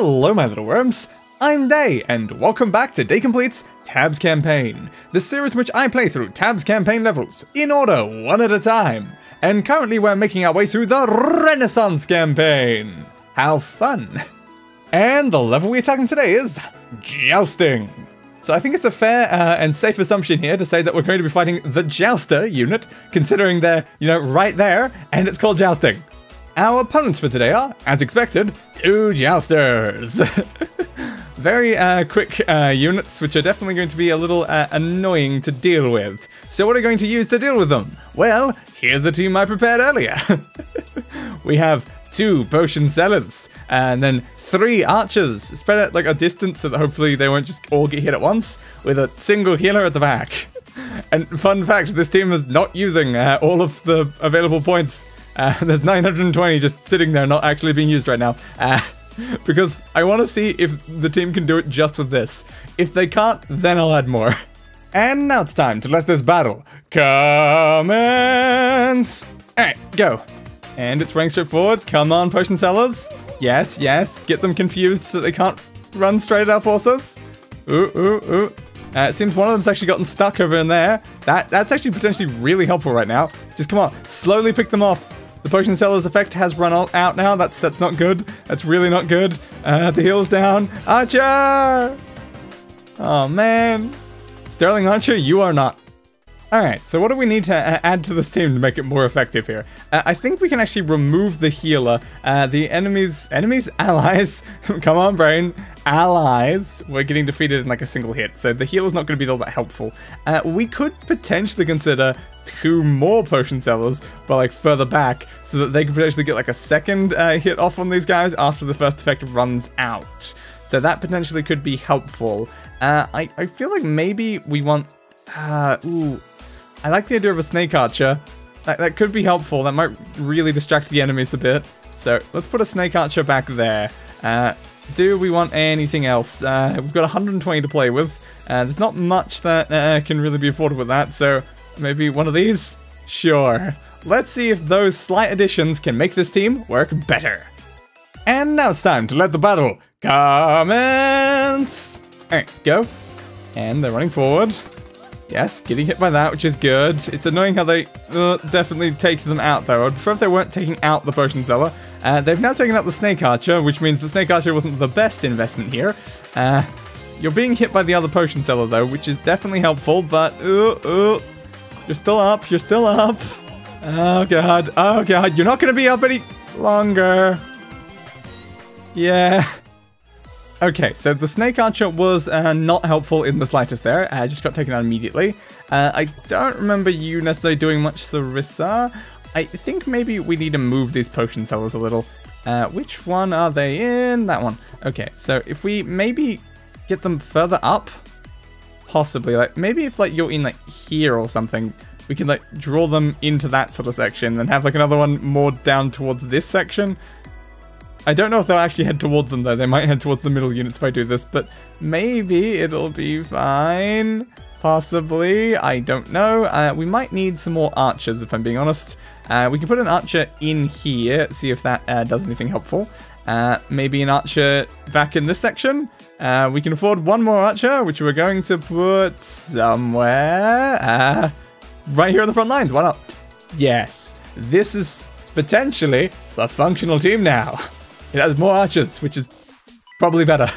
Hello, my little worms. I'm Dei, and welcome back to Dei Complete's Tabs Campaign, the series which I play through Tabs campaign levels in order, one at a time. And currently, we're making our way through the Renaissance campaign. How fun! And the level we're attacking today is Jousting. So I think it's a fair uh, and safe assumption here to say that we're going to be fighting the Jouster unit, considering they're, you know, right there, and it's called Jousting. Our opponents for today are, as expected, two Jousters. Very uh, quick uh, units, which are definitely going to be a little uh, annoying to deal with. So what are we going to use to deal with them? Well, here's a team I prepared earlier. we have two potion sellers, and then three archers, spread at like a distance so that hopefully they won't just all get hit at once, with a single healer at the back. And fun fact, this team is not using uh, all of the available points uh, there's 920 just sitting there, not actually being used right now. Uh, because I want to see if the team can do it just with this. If they can't, then I'll add more. And now it's time to let this battle commence. Alright, go. And it's running straight forward. Come on, potion sellers. Yes, yes. Get them confused so they can't run straight at our forces. Ooh, ooh, ooh. Uh, it seems one of them's actually gotten stuck over in there. That That's actually potentially really helpful right now. Just come on, slowly pick them off. The potion seller's effect has run out now. That's that's not good. That's really not good. Uh, the heal's down. Archer! Oh man. Sterling Archer, you are not. Alright, so what do we need to uh, add to this team to make it more effective here? Uh, I think we can actually remove the healer. Uh, the enemies, enemies, allies, come on brain, allies were getting defeated in like a single hit, so the healer's not going to be all that helpful. Uh, we could potentially consider two more potion sellers, but like further back, so that they could potentially get like a second uh, hit off on these guys after the first effect runs out. So that potentially could be helpful. Uh, I, I feel like maybe we want... Uh, ooh, I like the idea of a snake archer. That, that could be helpful. That might really distract the enemies a bit. So let's put a snake archer back there. Uh, do we want anything else? Uh, we've got 120 to play with. Uh, there's not much that uh, can really be afforded with that, so maybe one of these? Sure. Let's see if those slight additions can make this team work better. And now it's time to let the battle commence! Alright, go. And they're running forward. Yes, getting hit by that, which is good. It's annoying how they uh, definitely take them out, though. I'd prefer if they weren't taking out the Potion Seller. Uh, they've now taken out the Snake Archer, which means the Snake Archer wasn't the best investment here. Uh, you're being hit by the other Potion Seller, though, which is definitely helpful, but... Uh, uh, you're still up, you're still up. Oh, God. Oh, God. You're not going to be up any longer. Yeah. Okay, so the Snake Archer was uh, not helpful in the slightest there. I uh, just got taken out immediately. Uh, I don't remember you necessarily doing much Sarissa. I think maybe we need to move these potion sellers a little. Uh, which one are they in? That one. Okay, so if we maybe get them further up, possibly, like maybe if like you're in like here or something, we can like draw them into that sort of section and have like another one more down towards this section. I don't know if they'll actually head towards them though. They might head towards the middle units if I do this, but maybe it'll be fine. Possibly. I don't know. Uh, we might need some more archers if I'm being honest. Uh, we can put an archer in here, see if that uh, does anything helpful. Uh, maybe an archer back in this section. Uh, we can afford one more archer, which we're going to put somewhere. Uh, right here on the front lines. Why not? Yes. This is potentially the functional team now. It has more archers, which is probably better.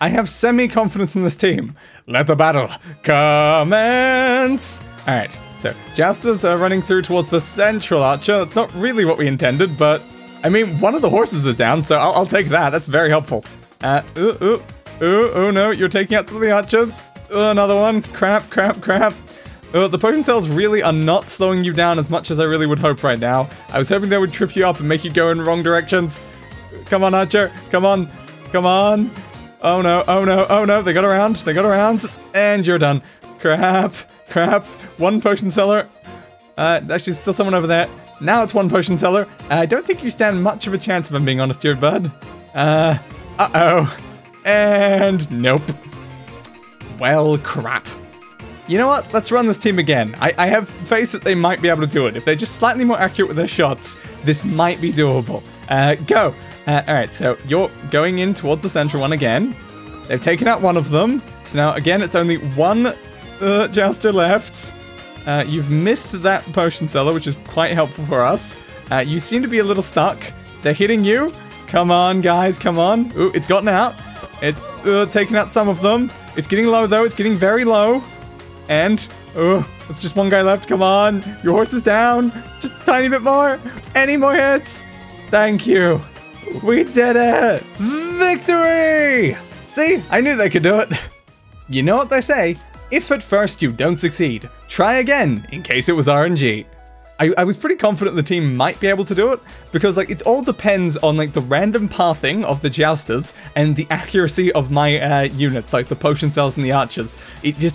I have semi-confidence in this team. Let the battle commence! Alright, so Jousters are running through towards the central archer. It's not really what we intended, but... I mean, one of the horses is down, so I'll, I'll take that. That's very helpful. Uh, ooh, ooh, ooh, oh no, you're taking out some of the archers. Ooh, another one. Crap, crap, crap. Uh, the potion cells really are not slowing you down as much as I really would hope right now. I was hoping they would trip you up and make you go in wrong directions. Come on, Archer. Come on. Come on. Oh no, oh no, oh no. They got around. They got around. And you're done. Crap. Crap. One potion seller. Uh, actually, still someone over there. Now it's one potion seller. I don't think you stand much of a chance if I'm being honest here, bud. Uh, uh-oh. And nope. Well, crap. You know what? Let's run this team again. I, I have faith that they might be able to do it. If they're just slightly more accurate with their shots, this might be doable. Uh, go. Uh, all right, so you're going in towards the central one again. They've taken out one of them. So now, again, it's only one uh, jouster left. Uh, you've missed that potion seller, which is quite helpful for us. Uh, you seem to be a little stuck. They're hitting you. Come on, guys, come on. Ooh, it's gotten out. It's uh, taken out some of them. It's getting low, though. It's getting very low. And, oh, it's just one guy left. Come on. Your horse is down. Just a tiny bit more. Any more hits? Thank you. We did it. Victory! See, I knew they could do it. You know what they say? If at first you don't succeed, try again in case it was RNG. I, I, was pretty confident the team might be able to do it because like it all depends on like the random pathing of the jousters and the accuracy of my uh, units like the potion cells and the archers. It just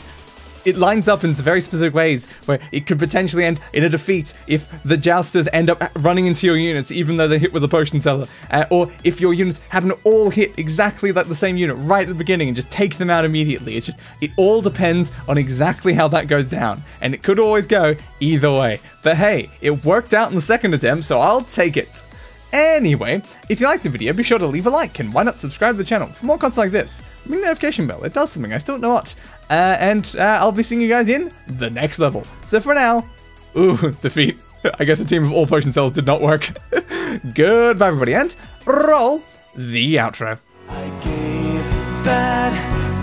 it lines up in very specific ways where it could potentially end in a defeat if the jousters end up running into your units even though they're hit with a potion seller. Uh, or if your units happen to all hit exactly like the same unit right at the beginning and just take them out immediately. It's just it all depends on exactly how that goes down. And it could always go either way. But hey it worked out in the second attempt so I'll take it. Anyway, if you liked the video, be sure to leave a like and why not subscribe to the channel for more content like this. Ring the notification bell, it does something, I still don't know what. Uh, and uh, I'll be seeing you guys in the next level. So for now, ooh, defeat. I guess a team of all potion cells did not work. Goodbye everybody, and roll the outro. I gave that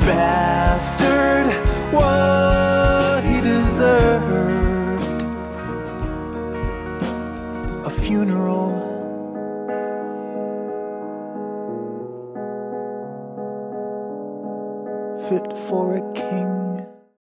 bastard what he deserved. A funeral. Fit for a king.